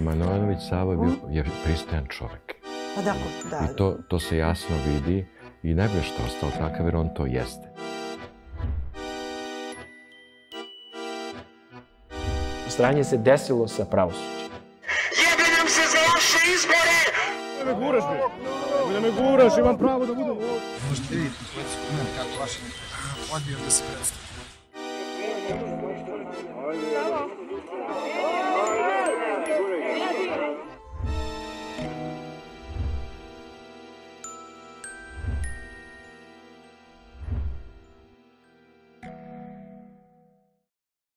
Manojlović je, bio, mm. je pristajan čovek. Pa da, da. I to, to se jasno vidi i najbolje što je ostao takav jer on to jeste. Stranje se desilo sa pravosuđem. Jebe nam se za vaše izbore! Da me guraš, bre! Da me guraš, imam pravo da budem ovo. Možete vidjeti u mene kako vaše odbijam da se predstavljaju.